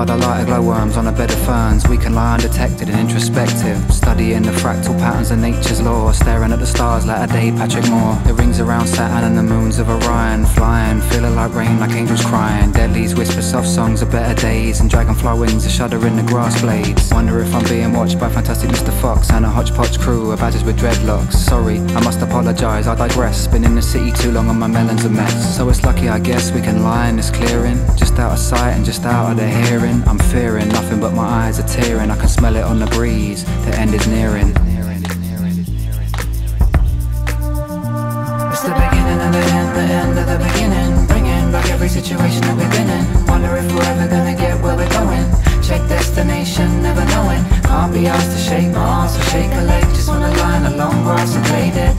By the light of glowworms on a bed of ferns, we can lie undetected and introspective. Studying the fractal patterns of nature's law, staring at the stars like a day, Patrick Moore. The rings around Saturn and the moons of Orion, flying, feeling like rain, like angels crying. Deadlies whisper soft songs of better days, and dragonfly wings are shuddering the grass blades. Wonder if I'm being watched by fantastic Mr. Fox and a hodgepodge crew of badgers with dreadlocks. Sorry, I must apologise, I digress. Been in the city too long and my melon's a mess. So it's lucky, I guess, we can lie in this clearing, just out of sight and just out of the hearing. I'm fearing nothing but my eyes are tearing. I can smell it on the breeze. The end is nearing. It's the beginning of the end, the end of the beginning. Bringing back every situation that we've been in. Wonder if we're ever gonna get where we're going. Check destination, never knowing. Can't be asked to shake my arms or shake a leg. Just wanna lie in the long grass and play dead.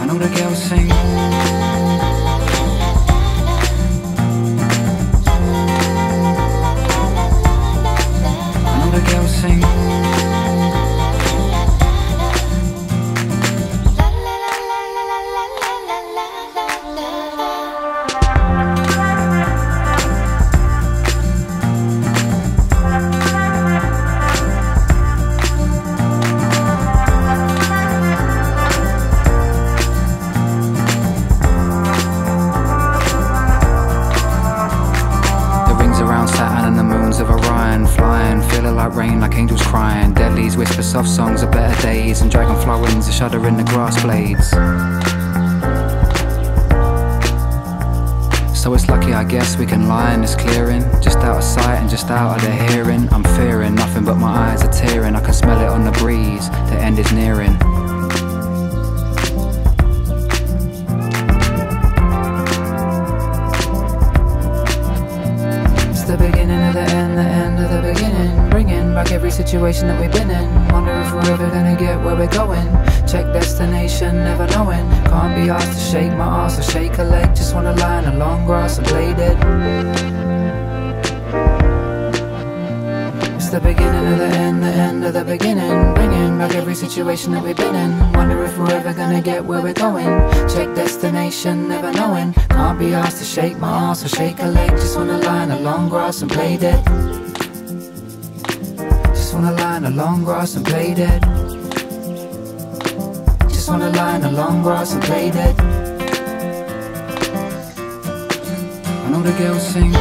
I know the girls sing. Flying, feeling like rain, like angels crying. Deadlies whisper soft songs of better days And dragonfly wings are shuddering the grass blades. So it's lucky I guess we can lie in this clearing. Just out of sight and just out of the hearing. I'm fearing nothing but my eyes are tearing. I can smell it on the breeze, the end is nearing beginning. Back every situation that we've been in. Wonder if we're ever gonna get where we're going. Check destination, never knowing. Can't be asked to shake my ass or shake a leg. Just wanna lie in the long grass and play dead. It's the beginning of the end, the end of the beginning. Bringing back every situation that we've been in. Wonder if we're ever gonna get where we're going. Check destination, never knowing. Can't be asked to shake my ass or shake a leg. Just wanna lie in the long grass and play dead. Just wanna lie in the long grass and play dead. Just wanna lie in the long grass and play dead. I know the girls sing